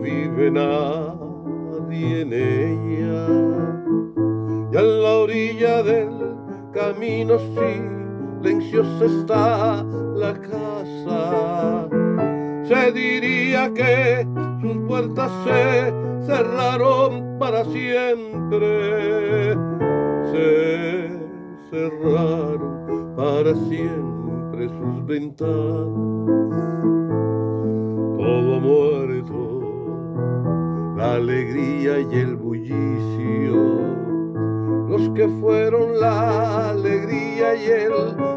vive nadie en ella. Y a la orilla del camino silenciosa está la casa. Se diría que sus puertas se cerraron para siempre. Se cerraron para siempre sus ventanas. La alegría y el bullicio. Los que fueron la alegría y el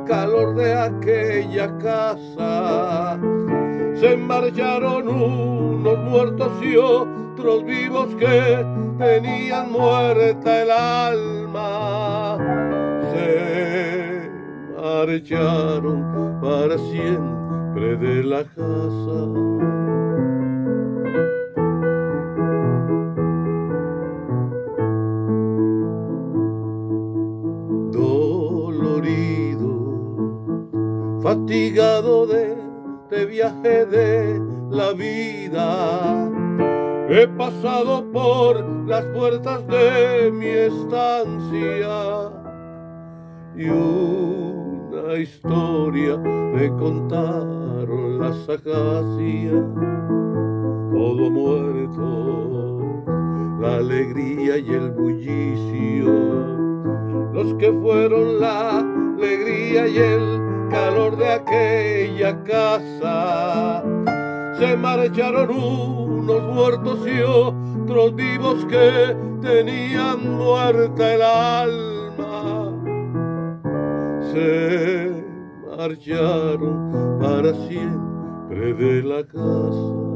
calor de aquella casa. Se marcharon unos muertos y otros vivos que tenían muerta el alma. Se marcharon para siempre de la casa. Fatigado de este viaje de la vida. He pasado por las puertas de mi estancia y una historia me contaron las acacias. Todo muerto, la alegría y el bullicio, los que fueron la alegría y el calor de aquella casa. Se marcharon unos muertos y otros vivos que tenían muerta el alma. Se marcharon para siempre de la casa.